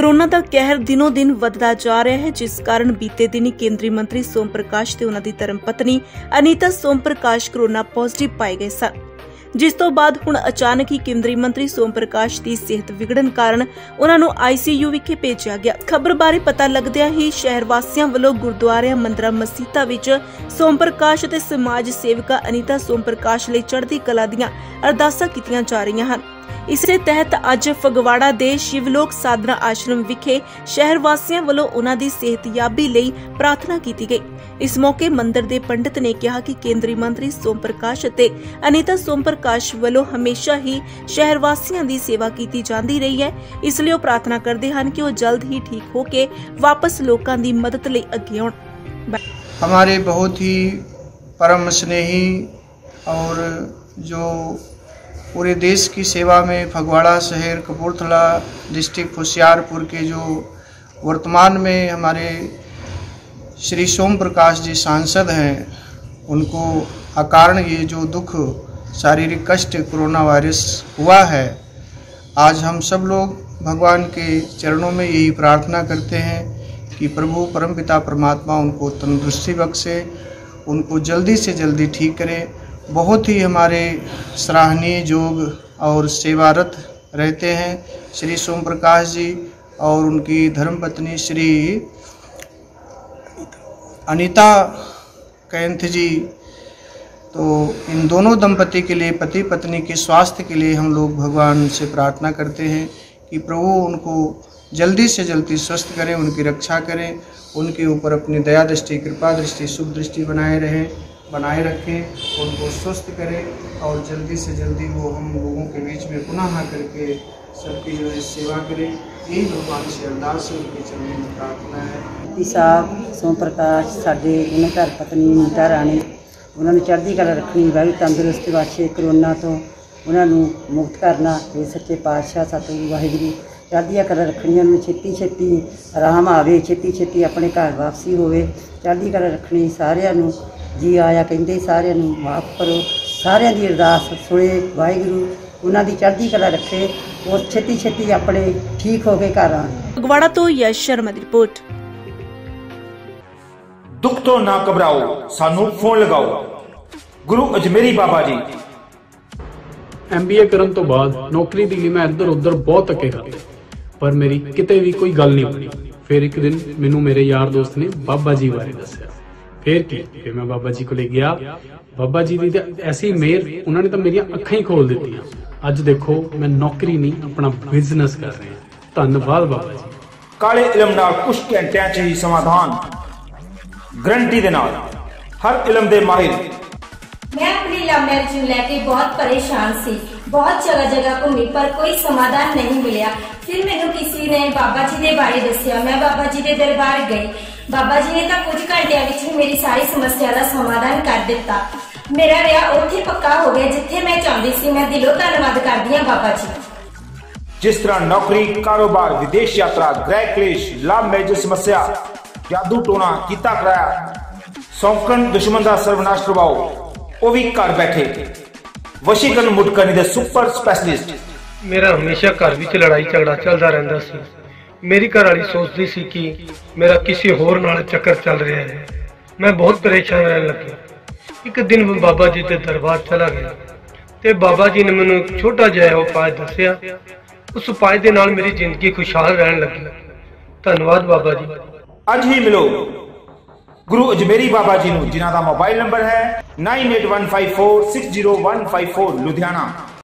Corona ਦਾ ਕਹਿਰ ਦਿਨੋ ਦਿਨ ਵੱਧਦਾ ਜਾ ਰਿਹਾ ਹੈ, ਜਿਸ ਕਾਰਨ ਬੀਤੇ ਦਿਨੀ ਕੇਂਦਰੀ ਮੰਤਰੀ ਸੋਮ ਪ੍ਰਕਾਸ਼ ਤੇ ਉਹਨਾਂ ਦੀ ਧਰਮ ਪਤਨੀ ਅਨੀਤਾ ਸੋਮ ਪ੍ਰਕਾਸ਼ ਕਰੋਨਾ ਪੋਜ਼ਿਟਿਵ ਪਾਏ ਗਏ ਸਨ। ਜਿਸ ਤੋਂ ਬਾਅਦ ਹੁਣ ਅਚਾਨਕ ਹੀ ਕੇਂਦਰੀ ਮੰਤਰੀ ਸੋਮ ਪ੍ਰਕਾਸ਼ ਦੀ ਸਿਹਤ ਵਿਗੜਨ ਕਾਰਨ ਉਹਨਾਂ ਨੂੰ ਆਈਸੀਯੂ ਵਿਖੇ ਭੇਜਿਆ ਗਿਆ। ਖਬਰ ਬਾਰੇ ਪਤਾ ਲੱਗਦਿਆਂ ਹੀ ਸ਼ਹਿਰ ਵਾਸੀਆਂ ਵੱਲੋਂ ਗੁਰਦੁਆਰਿਆਂ ਮੰਦਰਾਂ ਮਸਜਿਦਾਂ ਵਿੱਚ ਸੋਮ ਪ੍ਰਕਾਸ਼ ਅਤੇ ਸਮਾਜ ਸੇਵਕਾ ਅਨੀਤਾ ਸੋਮ ਪ੍ਰਕਾਸ਼ ਲਈ ਚੜ੍ਹਦੀ ਕਲਾ ਦੀਆਂ ਅਰਦਾਸਾਂ ਕੀਤੀਆਂ ਜਾ ਰਹੀਆਂ ਹਨ। ਇਸੇ ਤਹਿਤ ਅੱਜ ਫਗਵਾੜਾ ਦੇ ਸ਼ਿਵਲੋਕ ਸਾਧਨਾ ਆਸ਼ਰਮ ਵਿਖੇ ਸ਼ਹਿਰ ਵਾਸੀਆਂ ਵੱਲੋਂ ਉਹਨਾਂ ਦੀ ਸਿਹਤਯਾਬੀ ਲਈ ਪ੍ਰਾਰਥਨਾ ਕੀਤੀ ਗਈ ਇਸ ਮੌਕੇ ਮੰਦਿਰ ਦੇ ਪੰਡਿਤ ਨੇ ਕਿਹਾ ਕਿ ਕੇਂਦਰੀ ਮੰਤਰੀ ਸੋਮ ਪ੍ਰਕਾਸ਼ ਅਤੇ ਅਨੀਤਾ ਸੋਮ ਪ੍ਰਕਾਸ਼ ਵੱਲੋਂ ਹਮੇਸ਼ਾ ਹੀ ਸ਼ਹਿਰ ਵਾਸੀਆਂ ਦੀ ਸੇਵਾ ਕੀਤੀ ਜਾਂਦੀ ਰਹੀ ਹੈ ਇਸ ਲਈ ਉਹ ਪ੍ਰਾਰਥਨਾ ਕਰਦੇ ਹਨ ਕਿ ਉਹ ਜਲਦ ਹੀ ਠੀਕ ਹੋ ਕੇ ਵਾਪਸ ਲੋਕਾਂ ਦੀ ਮਦਦ ਲਈ ਅੱਗੇ ਆਉਣ हमारे बहुत ही परम स्नेही और जो पूरे देश की सेवा में फगवाड़ा शहर, कपूरथला डिस्ट्रिक्ट, होशियारपुर के जो वर्तमान में हमारे श्री सोम प्रकाश जी सांसद हैं, उनको अकारण ये जो दुख, शारीरिक कष्ट, कोरोना वायरस हुआ है, आज हम सब लोग भगवान के चरणों में यही प्रार्थना करते हैं कि प्रभु परमपिता परमात्मा उनको तंदुरुस्ती बख्शे, उनको जल्दी से जल्दी ठीक करे बहुत ही हमारे सराहनीय योग और सेवारत रहते हैं श्री सोम प्रकाश जी और उनकी धर्मपत्नी श्री अनीता कैंथ जी। तो इन दोनों दंपति के लिए, पति पत्नी के स्वास्थ्य के लिए हम लोग भगवान से प्रार्थना करते हैं कि प्रभु उनको जल्दी से जल्दी स्वस्थ करें, उनकी रक्षा करें, उनके ऊपर अपनी दया दृष्टि, कृपा दृष्टि, शुभ दृष्टि बनाए रहें। बनाए रखें उनको स्वस्थ करें और जल्दी से जल्दी वो हम लोगों के बीच में पुनः आ करके सबकी जो है सेवा करें यही भगवान से अरदास है उनके चरणों में प्रार्थना है ਜੀ ਸਾਹਿਬ ਸੋਮ ਪ੍ਰਕਾਸ਼ ਸਾਡੇ ਉਹਨਾਂ ਘਰ ਪਤਨੀ ਨੀਤਾ ਰਾਣੀ ਉਹਨਾਂ ਨੂੰ ਚੜ੍ਹਦੀ ਕਲਾ ਰੱਖਣੀ ਵਾਹਿਗੁਰੂ ਤੰਦਰੁਸਤੀ ਬਖਸ਼ੇ ਕਰੋਨਾ ਤੋਂ ਉਹਨਾਂ ਨੂੰ ਮੁਕਤ ਕਰਨਾ ਇਹ ਸੱਚੇ ਪਾਤਸ਼ਾਹ ਸਤਿਗੁਰੂ ਵਾਹਿਗੁਰੂ ਚੜ੍ਹਦੀਆਂ ਕਲਾ ਰੱਖਣੀਆਂ ਨੂੰ ਛੇਤੀ ਛੇਤੀ ਆਰਾਮ ਆਵੇ ਛੇਤੀ ਛੇਤੀ ਆਪਣੇ ਘਰ ਵਾਪਸੀ ਹੋਵੇ ਚੜ੍ਹਦੀ ਕਲਾ ਰੱਖਣੀ ਸਾਰਿਆਂ ਨੂੰ ਜੀ ਆਇਆ ਕਹਿੰਦੇ ਸਾਰਿਆਂ ਨੂੰ ਮਾਫ ਕਰੋ ਸਾਰਿਆਂ ਦੀ ਅਰਦਾਸ ਸੁਣੇ ਵਾਹਿਗੁਰੂ ਉਹਨਾਂ ਦੀ ਚੜ੍ਹਦੀ ਕਲਾ ਰੱਖੇ ਉਹ ਛੇਤੀ ਛੇਤੀ ਆਪਣੇ ਠੀਕ ਹੋ ਕੇ ਘਰ ਆਉਣ। ਫਗਵਾੜਾ ਤੋਂ ਯਸ਼ ਸ਼ਰਮਾ ਦੀ ਰਿਪੋਰਟ। ਦੁੱਖ ਤੋਂ ਨਾ ਘਬਰਾਓ ਸਾਨੂੰ ਫੋਨ ਲਗਾਓ। ਗੁਰੂ ਅਜਮੇਰੀ ਬਾਬਾ ਜੀ। ਐਮਬੀਏ ਕਰਨ ਤੋਂ ਬਾਅਦ ਨੌਕਰੀ ਦੇ ਲਈ ਮੈਂ ਇੱਧਰ ਉੱਧਰ ਬਹੁਤ ਧੱਕੇ ਖਾਦੇ ਪਰ ਮੇਰੀ ਕਿਤੇ ਵੀ ਕੋਈ ਗੱਲ ਨਹੀਂ ਬਣੀ ਫਿਰ ਇੱਕ ਦਿਨ ਮੈਨੂੰ ਮੇਰੇ ਯਾਰ ਦੋਸਤ ਨੇ ਬਾਬਾ ਜੀ ਬਾਰੇ ਦੱਸਿਆ। ਫਿਰ ਕੀ ਫਿਰ ਮੈਂ ਬਾਬਾ ਜੀ ਕੋਲੇ ਗਿਆ। ਬਾਬਾ ਜੀ ਦੀ ਤਾਂ ਐਸੀ ਮਿਹਰ ਉਹਨਾਂ ਨੇ ਤਾਂ ਮੇਰੀਆਂ ਅੱਖਾਂ ਹੀ ਖੋਲ ਦਿੱਤੀਆਂ। ਅੱਜ ਦੇਖੋ ਮੈਂ ਨੌਕਰੀ ਨਹੀਂ ਆਪਣਾ ਬਿਜ਼ਨਸ ਕਰ ਰਿਹਾ। ਧੰਨਵਾਦ ਬਾਬਾ ਜੀ। ਕਾਲੇ ਇਲਮ ਨਾਲ ਕੁਝ ਘੰਟਿਆਂ 'ਚ ਹੀ ਸਮਾਧਾਨ। ਗਰੰਟੀ ਦੇ ਨਾਲ ਹਰ ਇਲਮ ਦੇ ਮਾਹਿਰ। ਮੈਂ ਆਪਣੀ ਲਵ ਮੈਰਿਜ ਨੂੰ ਲੈ ਕੇ ਬਹੁਤ ਪਰੇਸ਼ਾਨ ਸੀ। ਬਹੁਤ ਜਗ੍ਹਾ ਜਗ੍ਹਾ ਘੁੰਮੀ ਪਰ ਕੋਈ ਸਮਾਧਾਨ ਨਹੀਂ ਮਿਲਿਆ। ਫਿਰ ਮੈਨੂੰ ਕਿਸੇ ਨੇ ਬਾਬਾ ਜੀ ਦੇ ਬਾਰੇ ਦੱਸਿਆ। ਮੈਂ ਬਾਬਾ ਜੀ ਦੇ ਦਰਬਾਰ ਗਈ। ਬਾਬਾ ਜੀ ਨੇ ਤਾਂ ਕੁਝ ਘੰਟਿਆਂ ਵਿੱਚ ਹੀ ਮੇਰੀ ਸਾਰੀ ਸਮੱਸਿਆ ਦਾ ਸਮਾਧਾਨ ਕਰ ਦਿੱਤਾ। ਮੇਰਾ ਵਿਆਹ ਉੱਥੇ ਪੱਕਾ ਹੋ ਗਿਆ ਜਿੱਥੇ ਮੈਂ ਚਾਹੁੰਦੀ ਸੀ। ਮੈਂ ਦਿਲੋਂ ਧੰਨਵਾਦ ਕਰਦੀ ਹਾਂ ਬਾਬਾ ਜੀ। ਜਿਸ ਤਰ੍ਹਾਂ ਨੌਕਰੀ, ਕਾਰੋਬਾਰ, ਵਿਦੇਸ਼ ਯਾਤਰਾ, ਗ੍ਰਹਿ ਕਲੇਸ਼ ਲਵ ਮੈਰਿਜ ਸਮੱਸਿਆ, ਜਾਦੂ ਟੋਣਾ ਕੀਤਾ ਕਰਾਇਆ। ਸੌਂਕਣ, ਦੁਸ਼ਮਣ ਦਾ ਸਰਵਨਾਸ਼ ਕਰਵਾਓ। ਉਹ ਵੀ ਘਰ ਬੈਠੇ। ਵਸ਼ੀਕਰਨ ਮੁਟਕਰਨੀ ਦੇ ਸੁਪਰ ਸਪੈਸ਼ਲਿਸਟ ਮੇਰਾ ਹਮੇਸ਼ਾ ਘਰ ਵਿੱਚ ਲੜਾਈ ਝਗੜਾ ਚੱਲਦਾ ਰਹਿੰਦਾ ਸੀ। ਮੇਰੀ ਘਰ ਵਾਲੀ ਸੋਚਦੀ ਸੀ ਕਿ ਮੇਰਾ ਕਿਸੇ ਹੋਰ ਨਾਲ ਚੱਕਰ ਚੱਲ ਰਿਹਾ ਹੈ। ਮੈਂ ਬਹੁਤ ਪਰੇਸ਼ਾਨ ਰਹਿਣ ਲੱਗਾ। ਇੱਕ ਦਿਨ ਮੈਂ ਬਾਬਾ ਜੀ ਦੇ ਦਰਬਾਰ ਚਲਾ ਗਿਆ ਤੇ ਬਾਬਾ ਜੀ ਨੇ ਮੈਨੂੰ ਇੱਕ ਛੋਟਾ ਜਿਹਾ ਉਪਾਅ ਦੱਸਿਆ। ਉਸ ਉਪਾਅ ਦੇ ਨਾਲ ਮੇਰੀ ਜ਼ਿੰਦਗੀ ਖੁਸ਼ਹਾਲ ਰਹਿਣ ਲੱਗੀ। ਧੰਨਵਾਦ ਬਾਬਾ ਜੀ। ਅੱਜ ਹੀ ਮਿਲੋ ਗੁਰੂ ਅਜਮੇਰੀ ਬਾਬਾ ਜੀ ਨੂੰ, ਜਿਨ੍ਹਾਂ ਦਾ ਮੋਬਾਈਲ ਨੰਬਰ ਹੈ 9815460154 ਲੁਧਿਆਣਾ।